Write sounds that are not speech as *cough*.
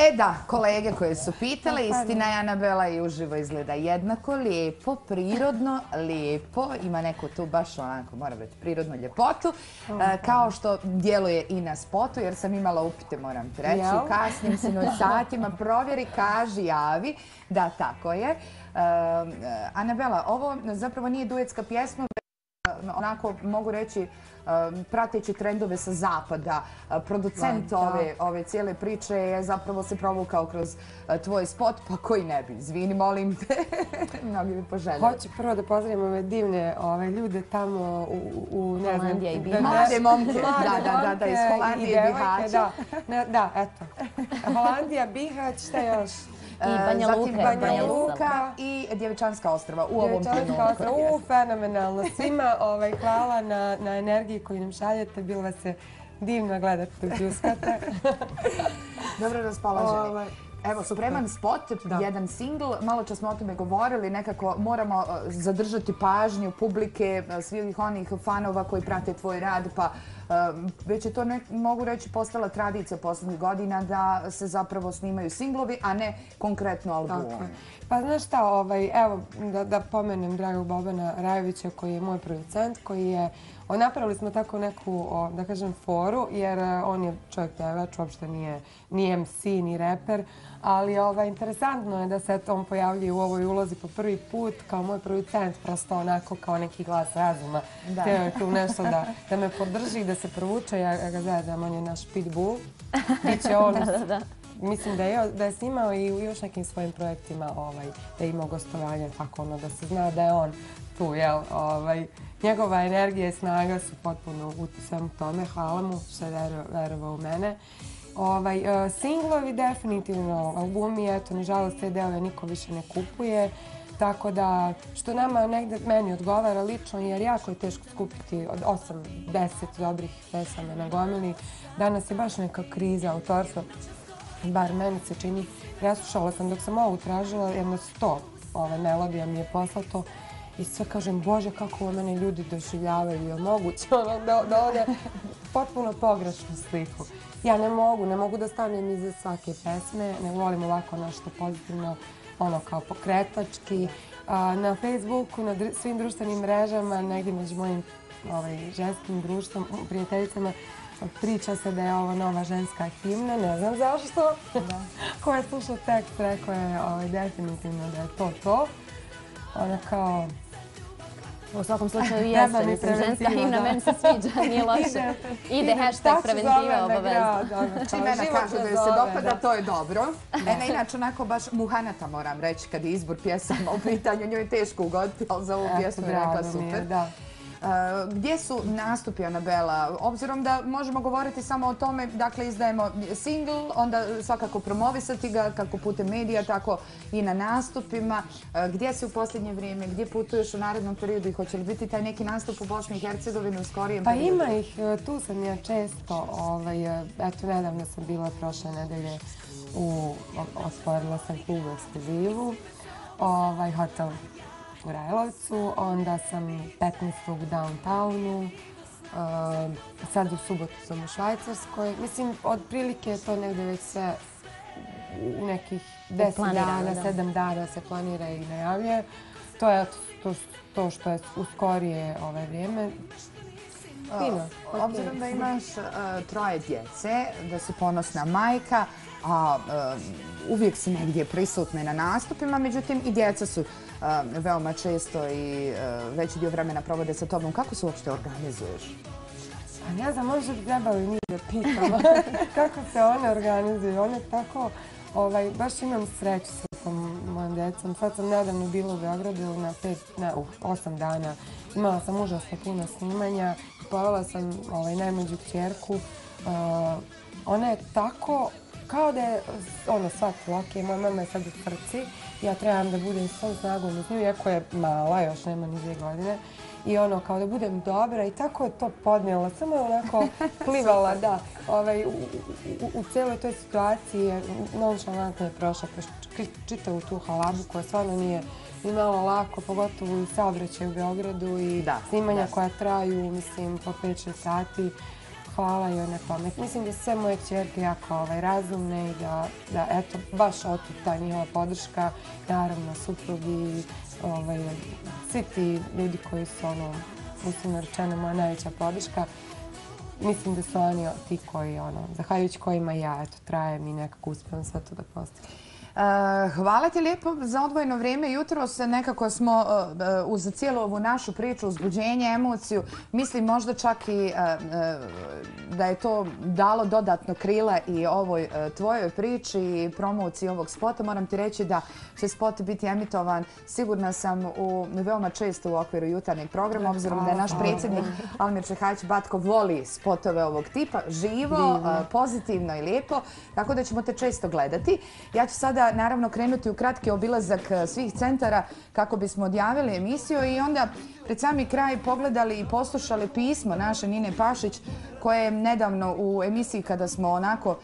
E da, kolege koje su pitale, istina je Anabela i uživo izgleda jednako lijepo, prirodno lijepo. Ima neko tu baš onako, mora biti, prirodnu ljepotu. E, kao što djeluje i na spotu, jer sam imala upite, moram ti reći, u kasnim sinoj satima. Provjeri, kaži, javi. Da, tako je. E, Anabela, ovo zapravo nije duetska pjesma, onako mogu reći prateći trendove sa zapada. Producent ove cijele priče je zapravo se provukao kroz tvoj spot, pa koji ne bi? Zvini, molim te. *laughs* Mnogi bi poželjeli. Hoću prvo da pozdravim ove divne ljude tamo u, ne znam... Holandija i Bihać. Mlade momke. *laughs* Da, da, da, iz Holandije i Bihaća. Da, eto. Holandija, Bihać, šta još? *laughs* I Banja Luka. Zatim Banja Luka i Djevičanska ostrava u ovom trenutku. Djevičanska ostrava, u, fenomenalno. Svima ovaj, hvala na, na energiji koju nam šaljete. Bilo vas je divno gledati dok džuskate. *laughs* Dobro raspoloženi. Ovaj, Evo, supreman spot, jedan singl, malo čas smo o tome govorili, nekako moramo uh, zadržati pažnju publike, uh, svih onih fanova koji prate tvoj rad, pa um, već je to, mogu reći, postala tradicija poslednjih godina da se zapravo snimaju singlovi, a ne konkretno album. Pa znaš šta, ovaj, evo, da pomenem dragog Bobana Rajovića koji je moj producent, koji je Napravili smo tako neku, da kažem, foru, jer e, on je čovjek pjevač, uopšte nije ni MC, ni reper, ali ovaj, interesantno je da se on pojavljuje u ovoj ulozi po prvi put kao moj producent, prosto onako kao neki glas razuma. Teo je tu nešto da, da me podrži, da se provuče, ja ga zazam, on je naš pitbull. Biće on, *laughs* da, da, da. Mislim da je, da je snimao i u još nekim svojim projektima ovaj, da je imao gostovanje, tako ono, da se zna da je on tu, jel? Ovaj, njegova energija i snaga su potpuno u svemu tome. Hvala mu što je verovao u mene. Ovaj, uh, singlovi definitivno, albumi, eto, nažalost, te delove niko više ne kupuje. Tako da, što nama negde meni odgovara lično, jer jako je teško skupiti od 8-10 dobrih pesama na gomili. Danas je baš neka kriza autorstva, bar meni se čini. Ja slušala sam dok sam ovu tražila, jedno 100 ove ovaj, melodija mi je poslato. I sve kažem, Bože, kako ovo mene ljudi doživljavaju, je moguće *laughs* ono, da, da ode potpuno pogrešnu sliku. Ja ne mogu, ne mogu da stanem iza svake pesme, ne volim ovako nešto pozitivno, ono kao pokretački. Na Facebooku, na svim društvenim mrežama, negdje među mojim ovaj, ženskim društvom, prijateljicama, priča se da je ovo nova ženska himna, ne znam zašto. Da. *laughs* Ko je slušao tekst, rekao je ovaj, definitivno da je to to. Ona kao, U svakom slučaju *laughs* jeste, mislim, ženska himna, meni se sviđa, nije *laughs* loše. Ide hashtag preventiva obavezno. *laughs* Čim mena kaže da joj se dopada, to je dobro. Ena inače onako baš muhanata moram reći kad je izbor pjesama u pitanju. Njoj je teško ugoditi, ali za ovu pjesmu je rekla super. Gdje su nastupi Anabela? Obzirom da možemo govoriti samo o tome, dakle izdajemo single, onda svakako promovisati ga kako putem medija, tako i na nastupima. Gdje si u posljednje vrijeme? Gdje putuješ u narednom periodu i hoće li biti taj neki nastup u Bosni i Hercegovini u skorijem periodu? Pa ima ih, e, tu sam ja često, ovaj, e, eto nedavno sam bila prošle nedelje u, osvorila sam klub u ovaj, hotel u Rajlovcu, onda sam 15. u downtownu, uh, sad u subotu sam u Švajcarskoj. Mislim, od prilike je to negde već sve u nekih 10 dana, 7 dana se planira i najavlja. To je to, to što je u skorije ove vrijeme. Fino. Obzirom da imaš uh, troje djece, da si ponosna majka, a uh, uvijek si negdje prisutna na nastupima, međutim i djeca su veoma često i veći dio vremena provode sa tobom. Kako se uopšte organizuješ? Pa ne znam, možda bi trebali njih da pitamo *laughs* kako se one organizuju. One tako, ovaj, baš imam sreću sa mojim djecom. Sad sam nedavno bila u Beogradu na pet, na, uh, osam dana. Imala sam užasno puno snimanja. Povela sam ovaj, najmeđu kćerku. Uh, ona je tako kao da je ono shvatila, ok, moja mama je sad u srci, ja trebam da budem svom snagom uz nju, iako je mala, još nema ni dvije godine, i ono, kao da budem dobra i tako je to podnijela, samo je onako *laughs* plivala, da, ovaj, u, u, u cijeloj toj situaciji je nonšalantno je prošla čitavu tu halabu koja stvarno nije ni malo lako, pogotovo i saobraćaj u Beogradu i da, snimanja da. koja traju, mislim, po 5-6 sati hvala joj na tome. Mislim da sve moje čerke jako ovaj, razumne i da, da eto, baš otud ta njihova podrška, naravno suprugi, ovaj, svi ti ljudi koji su ono, uslovno rečeno, moja najveća podrška. Mislim da su oni ti koji, ono, zahvaljujući kojima ja, eto, trajem i nekako uspijem sve to da postavim. Eh, hvala ti lijepo za odvojeno vrijeme. Jutro se nekako smo eh, eh, uz cijelu ovu našu priču, uzbuđenje, emociju, mislim možda čak i da je to dalo dodatno krila i ovoj tvojoj priči i promociji ovog spota. Moram ti reći da će spot biti emitovan, sigurna sam, veoma često u okviru jutarnjeg programa, obzirom da je naš predsjednik Almir Čehać Batko voli spotove ovog tipa, živo, pozitivno i lijepo, tako da ćemo te često gledati. Ja ću sada naravno krenuti u kratki obilazak e, svih centara kako bismo odjavili emisiju i onda pred sami kraj pogledali i poslušali pismo naše Nine Pašić koje je nedavno u emisiji kada smo onako